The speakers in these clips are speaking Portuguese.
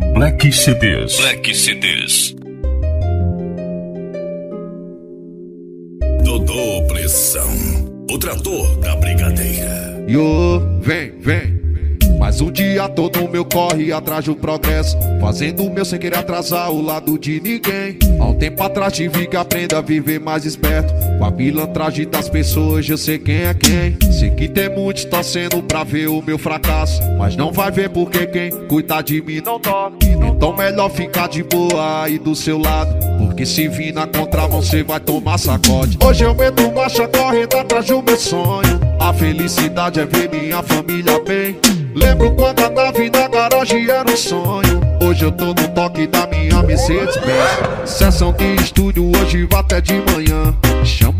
Black CDs. Black CDs. Dodô Pressão. O trator da brigadeira. Yo, vem, vem. Mais um dia todo meu corre atrás do progresso Fazendo o meu sem querer atrasar o lado de ninguém. Há um tempo atrás tive que aprender a viver mais esperto Com a pilantragem das pessoas eu sei quem é quem. Sei que tem muitos torcendo pra ver o meu fracasso Mas não vai ver porque quem cuida de mim não toca Então melhor ficar de boa aí do seu lado Porque se vir na contramão cê vai tomar sacode. Hoje eu meto marcha correndo atrás do meu sonho A felicidade é ver minha família bem Lembro quando a nave na garagem era um sonho. Hoje eu tô no toque da minha Mercedes-Benz. Sessão de estúdio hoje vai até de manhã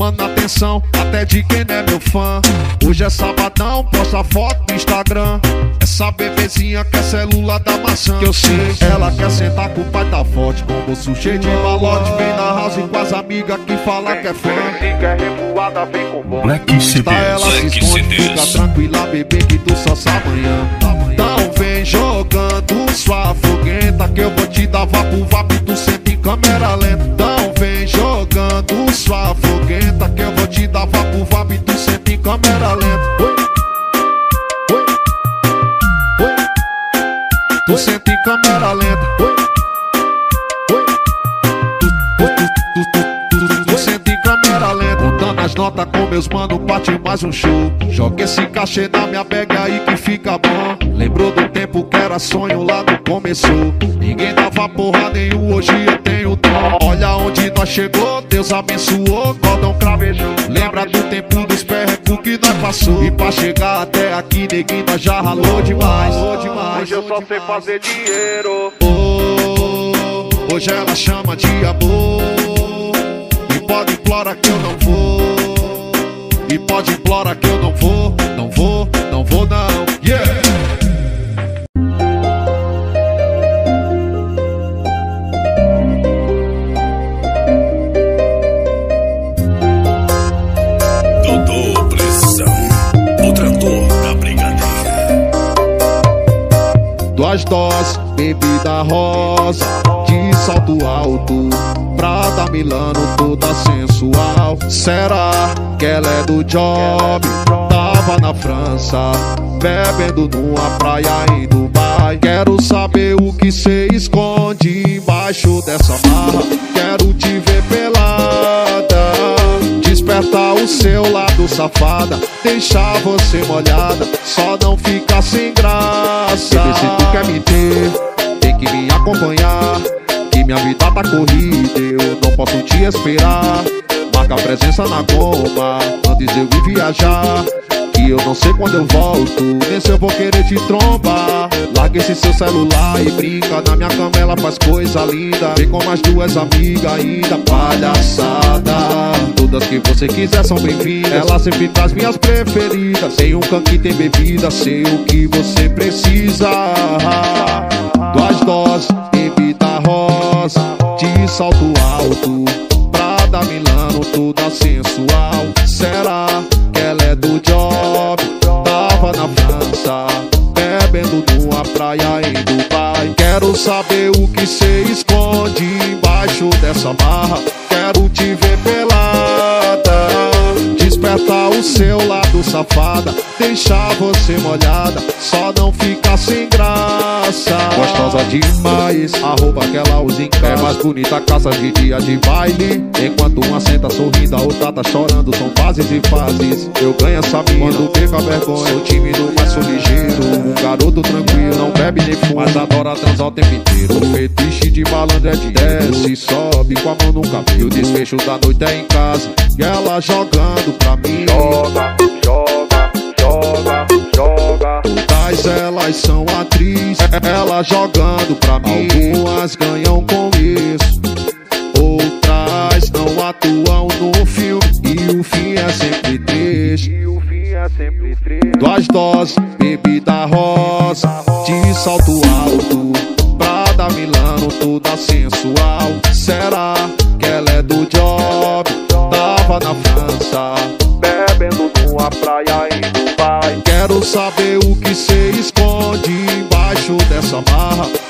Chamando a atenção até de quem não é meu fã Hoje é sabadão, posta foto no Instagram Essa bebezinha quer celular da maçã Que eu sei, ela quer sentar com o pai tá forte Com o bolso cheio de malote Vem na house com as amigas que fala que é fã quer revoada, vem com bom. Black Tá CDs. ela se Black esconde, CDs. fica tranquila, bebê, que tu só sabe amanhã. Então vem jogando sua fogueta, que eu vou te dar vapo, vapo, mais um show. Joga esse cachê na minha bag aí que fica bom. Lembrou do tempo que era sonho lá do começou. Ninguém dava porra nenhum, hoje eu tenho dom. Olha onde nós chegou, Deus abençoou, Gordão cravejou. Lembra do tempo dos perrecos que nós passou. E pra chegar até aqui, neguinho, nós já ralou demais. Ralou demais. Hoje eu só sei fazer dinheiro. Oh, hoje ela chama de amor. E pode implorar que eu não vou. E pode implorar que eu não vou. Não vou, não vou não. Duas doses, bebida rosa, de salto alto, Prada Milano toda sensual. Será que ela é do job? Tava na França, bebendo numa praia em Dubai. Quero saber o que cê esconde embaixo dessa marra. Quero te ver pelada. Despertar o seu lado safada. Deixar você molhada. Só não ficar sem graça. Se tu quer me ter. Tem que me acompanhar. Que minha vida tá corrida. Eu não posso te esperar. Marca presença na goma. Antes eu ir viajar Que eu não sei quando eu volto Nem se eu vou querer te trombar. Larga esse seu celular e brinca Na minha cama ela faz coisa linda. Vem com mais duas amigas ainda Palhaçada. Todas que você quiser são bem-vindas. Ela sempre traz minhas preferidas. Tem um can que tem bebida Sei o que você precisa. Duas doses, bebida rosa De salto alto. Prada Milano, toda sensual Será que ela é do job? Tava na França Bebendo numa praia em Dubai Quero saber o que cê esconde Embaixo dessa barra Quero te ver pelada Despertar o seu lado safada Deixar você molhada Só não Gostosa demais. Arroba aquela usinha É mais bonita caça de dia de baile. Enquanto uma senta sorrindo A outra tá chorando São fases e fases. Eu ganho essa mina. Quando perco a vergonha Sou tímido, mas sou ligeiro. Um garoto tranquilo Não bebe nem fuma Mas adora transar o tempo inteiro. O fetiche de malandro é de desce sobe Com a mão no cabelo E o desfecho da noite é em casa E ela jogando pra mim. Joga, joga, joga, joga. Todas elas são atriz, ela jogando pra mim. Algumas ganham com isso, outras não atuam no filme. E o fim é sempre triste. E o fim é sempre triste. Duas doses, bebida rosa, de salto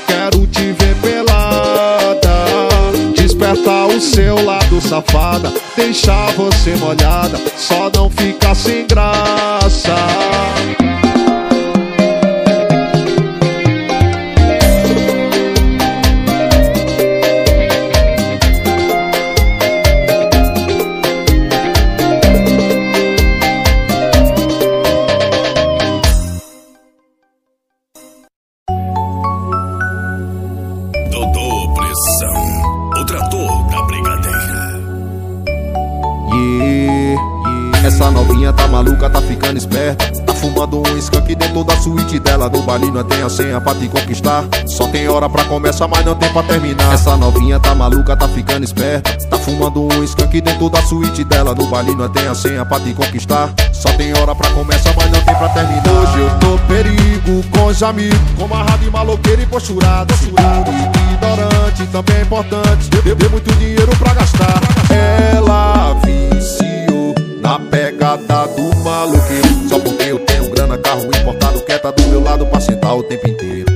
quero te ver pelada. despertar o seu lado safada, deixar você molhada, só não fica sem graça. Essa novinha tá maluca, tá ficando esperta. Tá fumando um skunk dentro da suíte dela. No baile não tem a senha pra te conquistar. Só tem hora pra começar, mas não tem pra terminar. Essa novinha tá maluca, tá ficando esperta. Tá fumando um skunk dentro da suíte dela. No baile não tem a senha pra te conquistar. Só tem hora pra começar, mas não tem pra terminar. Hoje eu tô perigo com os amigos. Com amarrado e maloqueiro e posturado. Posturado, ignorante, também é importante. Eu dei muito dinheiro pra gastar. Ela viciou na pegada do maluqueiro. Só porque eu tenho grana, carro importado, quieta do meu lado pra sentar o tempo inteiro.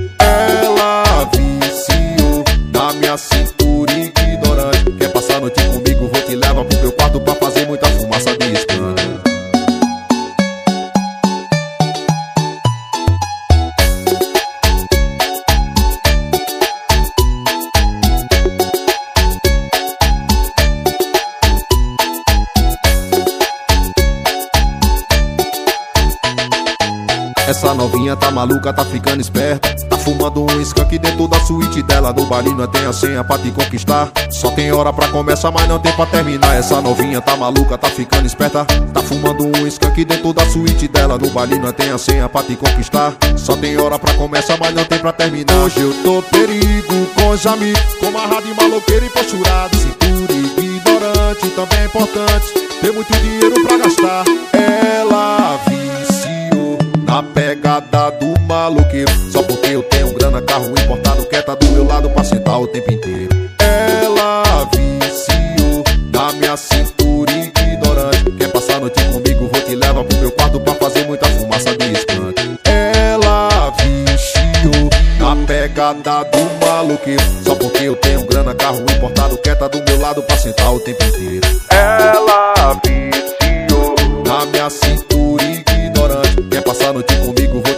Ficando. Tá fumando um skunk dentro da suíte dela. No baile não tem a senha pra te conquistar. Só tem hora pra começar, mas não tem pra terminar. Essa novinha tá maluca, tá ficando esperta. Tá fumando um skunk dentro da suíte dela. No baile não tem a senha pra te conquistar. Só tem hora pra começar, mas não tem pra terminar. Hoje eu tô perigo com os amigos. Com amarrado e maloqueiro e posturado. Cintura ignorante, também é importante. Ter muito dinheiro pra gastar. Ela na pegada do maluqueiro. Só porque eu tenho grana, carro importado, quieta do meu lado pra sentar o tempo inteiro. Ela viciou na minha cintura ignorante. Quer passar a noite comigo? Vou te levar pro meu quarto pra fazer muita fumaça de skunk. Ela viciou na pegada do maluqueiro. Só porque eu tenho grana, carro importado, quieta do meu lado pra sentar o tempo inteiro. Ela passar a noite comigo, vou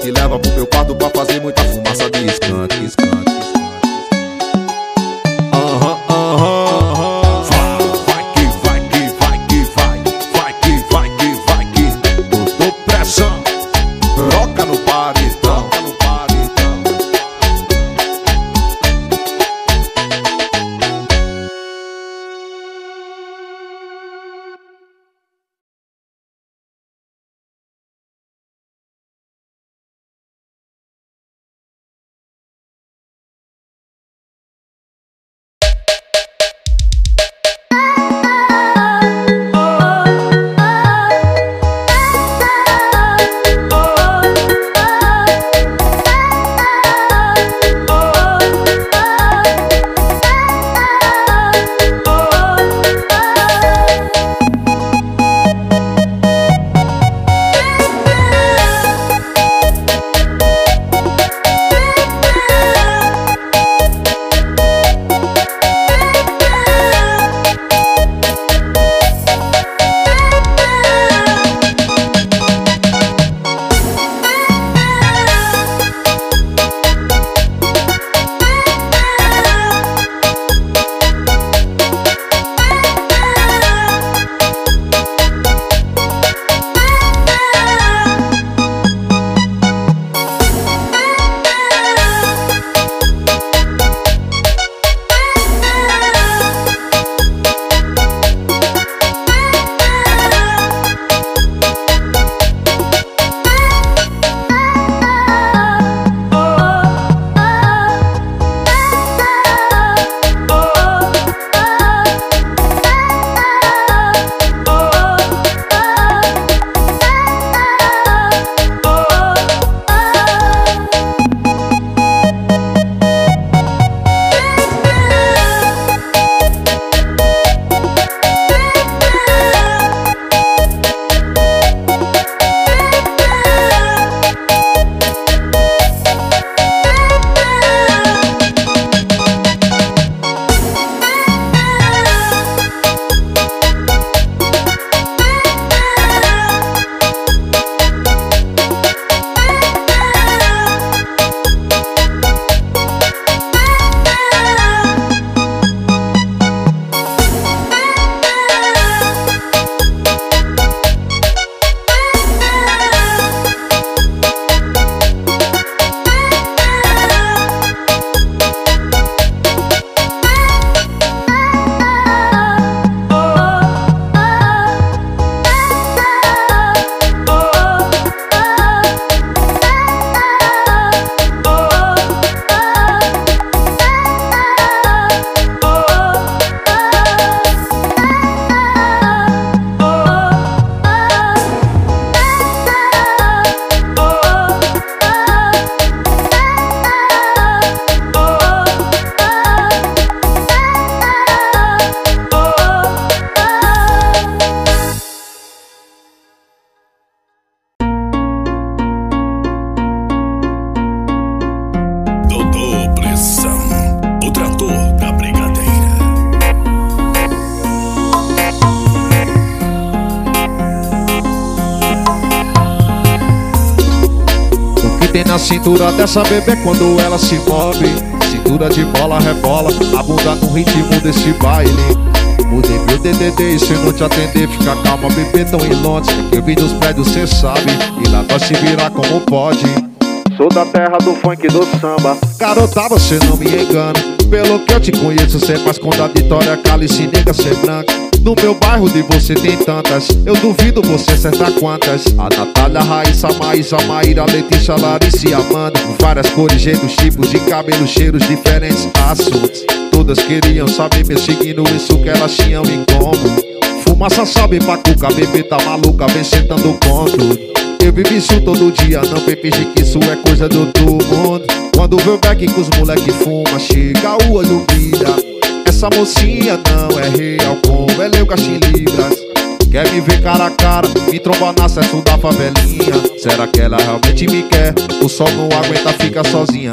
na cintura dessa bebê quando ela se move. Cintura de bola rebola, a bunda no ritmo desse baile. Mudei meu DDD e se não te atender fica calma Bebê tão em Londres, eu vim dos prédios cê sabe E lá nós se virar como pode. Sou da terra do funk e do samba. Garota, você não me engana. Pelo que eu te conheço, cê faz contraditória Cálice nega, cê branca No meu bairro de você tem tantas. Eu duvido você acertar quantas. A Natália, Raíssa, Maísa, Maíra, Letícia, Larissa e Amanda. Várias cores, jeitos, tipos de cabelo, cheiros diferentes. Assuntos Todas queriam saber meu signo Isso que elas tinham em comum. Fumaça sobe pra cuca, bebê tá maluca Vem sentando com tudo. Eu vivi isso todo dia, não vem fingir que isso é coisa do outro mundo Quando o back com os moleque fuma, chega o olho brilha Essa mocinha não é real como ela é o Quer me ver cara a cara, me tromba na acesso da favelinha. Será que ela realmente me quer? O sol não aguenta, fica sozinha.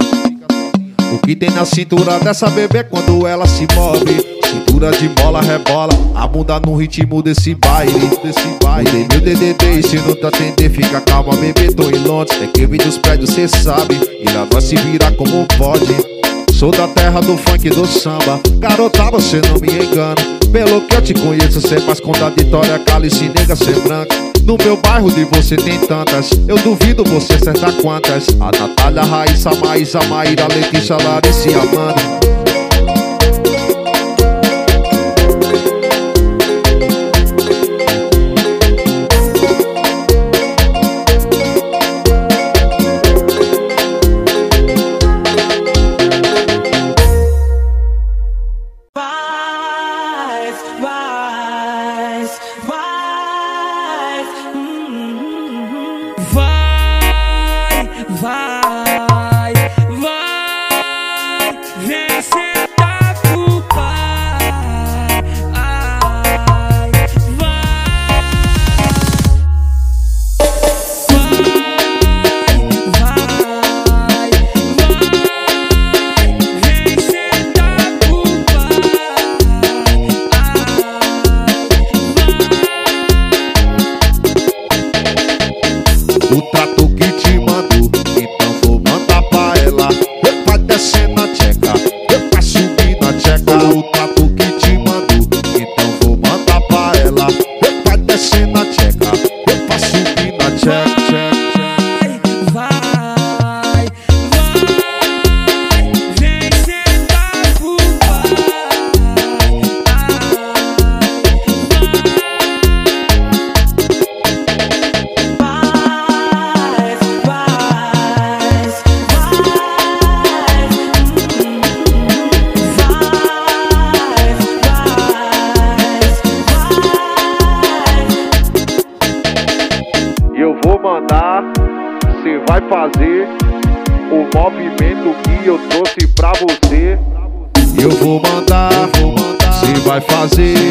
O que tem na cintura dessa bebê quando ela se move Cintura de bola rebola, a bunda no ritmo desse baile, desse baile. Meu DDD se não te atender, fica calma, bebê, tô em Londres. É que vem dos prédios, cê sabe, e lá nós se virar como pode. Sou da terra do funk e do samba, garota, você não me engana. Pelo que eu te conheço, cê faz contraditória, cálice nega, cê branca. No meu bairro de você tem tantas, eu duvido você acertar quantas. A Natália, Raíssa, Maísa, Maíra, Letícia, Larissa e Amanda. Você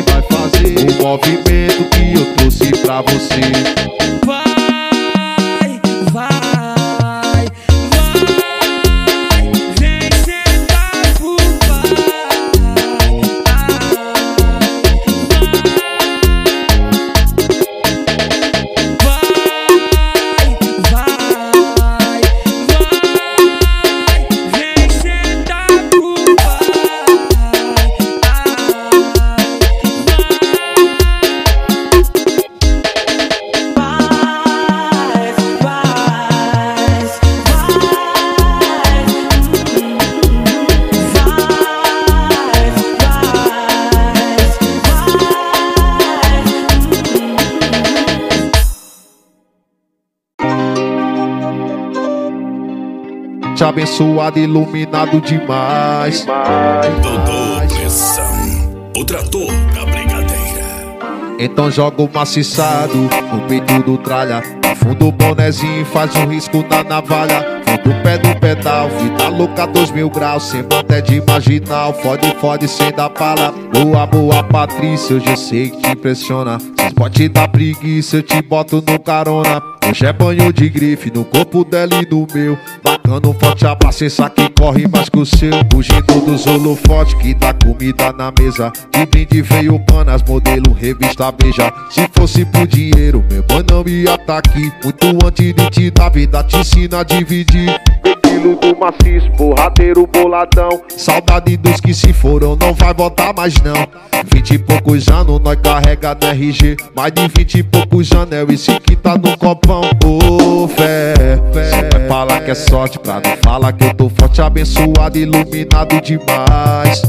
Te abençoado, iluminado demais. Dodô Pressão, o trator da brigadeira. Então joga o maciçado no peito do tralha. Afunda o bonezinho e faz um risco na navalha. Funda o pé do pedal, vida louca dois mil graus. Sem até de marginal, fode, fode sem dar pala. Boa, boa Patrícia, hoje eu sei que te impressiona. Se pode dar preguiça, eu te boto no carona. Hoje é banho de grife no corpo dela e no meu. Um forte esse aqui corre mais que o seu. Fugindo dos holofotes que dá comida na mesa. De brinde veio panas, modelo revista beija. Se fosse por dinheiro, meu mano não ia tá aqui. Muito antes de te dar vida, te ensina a dividir. Estilo do maciço, porradeiro boladão. Saudade dos que se foram, não vai voltar mais não. Vinte e poucos anos, nós carrega no RG. Mais de vinte e poucos anos, é esse que tá no copão. Ô, fé, cê vai falar que é sorte, pra não falar que eu tô forte, abençoado, iluminado demais.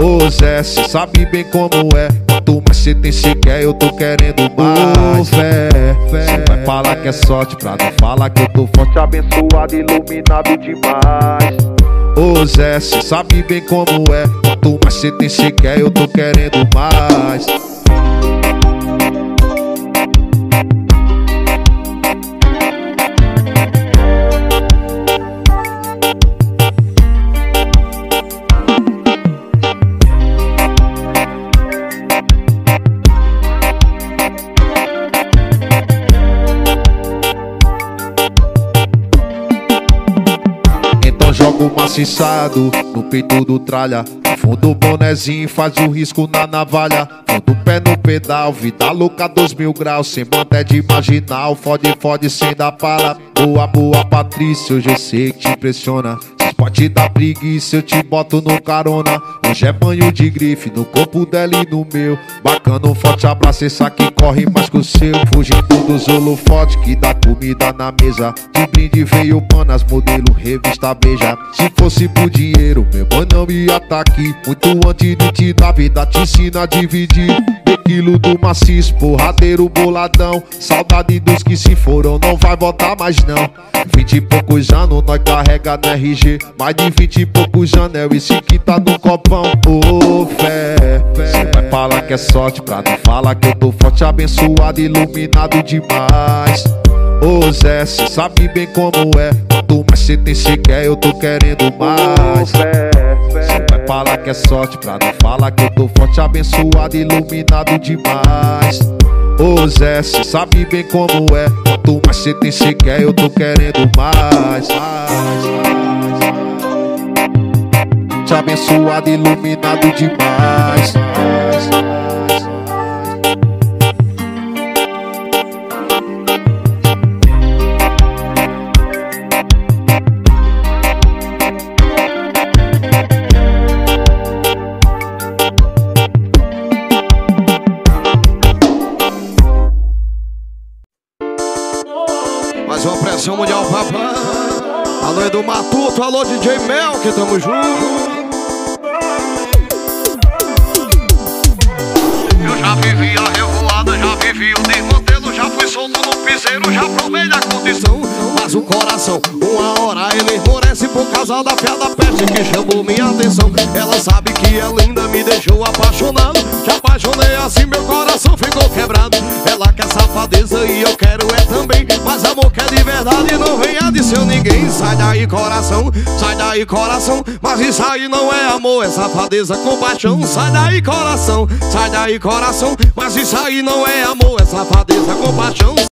Ô Zé, cê sabe bem como é. Quanto mais cê tem, cê quer, eu tô querendo mais. Fé, cê vai falar que é sorte, pra não falar que eu tô forte, Te abençoado, iluminado demais. Ô Zé, cê sabe bem como é. Quanto mais cê tem, cê quer, eu tô querendo mais. Então joga o maciçado no peito do tralha. Fundo o bonezinho, faz o risco na navalha. Fundo o pé no pedal, vida louca dois mil graus. Sem banda de marginal, fode, fode sem dar pala. Boa, boa, Patrícia, hoje eu sei que te impressiona. Pode dar preguiça, eu te boto no carona. Hoje é banho de grife no corpo dela e no meu. Bacana, um forte abraço, esse aqui corre mais que o seu. Fugindo dos holofotes que dá comida na mesa. De brinde veio panas, modelo revista beija. Se fosse por dinheiro, meu mano não ia tá aqui. Muito antes de te dar vida, te ensina a dividir. Aquilo do maciço, porradeiro boladão. Saudade dos que se foram, não vai voltar mais não. Vinte e poucos anos, nós carrega no RG. Mais de vinte e poucos anos, é esse que tá no copão. Ô, fé, cê vai falar que é sorte, pra não falar que eu tô forte, abençoado, iluminado demais. Ô Zé, cê sabe bem como é. Quanto mais cê tem, cê quer, eu tô querendo mais. Vai falar que é sorte, pra não falar que eu tô forte, abençoado, iluminado demais. Ô Zé, cê sabe bem como é. Quanto mais cê tem, cê quer, eu tô querendo mais. mais, mais. Te abençoado, iluminado demais. Mais, mais. Mais Edu Matuto, alô, DJ Mel, que tamo junto. Eu já vivi a revoada, já vivi o desmantelo, já fui solto no piseiro, já provei da condição. Mas o coração, uma hora ele esmorece por causa da piada peste que chamou minha atenção. Ela sabe que é linda, me deixou apaixonado. Já apaixonei assim, meu coração ficou quebrado. Ela quer safadeza e eu quero é também. Mas amor quer de verdade, não venha de seu ninguém. Sai daí, coração, sai daí, coração. Mas isso aí não é amor, é safadeza com paixão. Sai daí, coração, sai daí, coração. Mas isso aí não é amor, é safadeza com paixão.